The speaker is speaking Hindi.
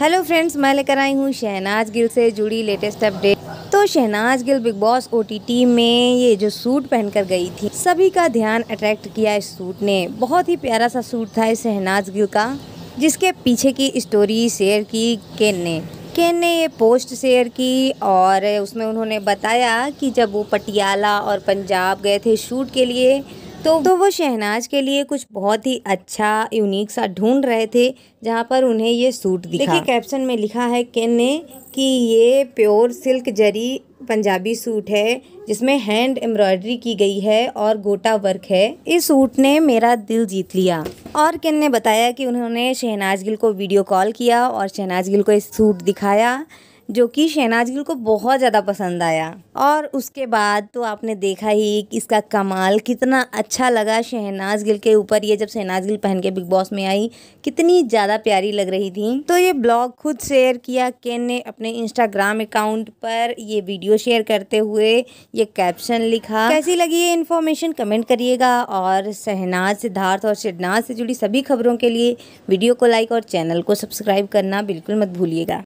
हेलो फ्रेंड्स मैं लेकर आई हूँ शहनाज गिल से जुड़ी लेटेस्ट अपडेट तो शहनाज गिल बिग बॉस ओटीटी में ये जो सूट पहनकर गई थी, सभी का ध्यान अट्रैक्ट किया इस सूट ने। बहुत ही प्यारा सा सूट था इस शहनाज गिल का, जिसके पीछे की स्टोरी शेयर की केन ने। केन ने ये पोस्ट शेयर की और उसमें उन्होंने बताया कि जब वो पटियाला और पंजाब गए थे शूट के लिए तो तो वो शहनाज के लिए कुछ बहुत ही अच्छा यूनिक सा ढूंढ रहे थे, जहाँ पर उन्हें ये सूट दिखा। देखिए कैप्शन में लिखा है केन ने कि ये pure silk zari Punjabi suit है, जिसमें हैंड एम्ब्रॉयडरी की गई है और गोटा वर्क है। इस सूट ने मेरा दिल जीत लिया। और केन ने बताया कि उन्होंने शहनाज गिल को वीडियो कॉल किया और शहनाज गिल को इस सूट दिखाया। जो कि शहनाज गिल को बहुत ज़्यादा पसंद आया। और उसके बाद तो आपने देखा ही इसका कमाल कितना अच्छा लगा शहनाज गिल के ऊपर। ये जब शहनाज गिल पहन के बिग बॉस में आई, कितनी ज़्यादा प्यारी लग रही थी। तो ये ब्लॉग खुद शेयर किया। केन ने अपने इंस्टाग्राम अकाउंट पर ये वीडियो शेयर करते हुए ये कैप्शन लिखा। कैसी लगी ये इन्फॉर्मेशन? कमेंट करिएगा। और शहनाज, सिद्धार्थ और शहनाज से जुड़ी सभी खबरों के लिए वीडियो को लाइक और चैनल को सब्सक्राइब करना बिल्कुल मत भूलिएगा।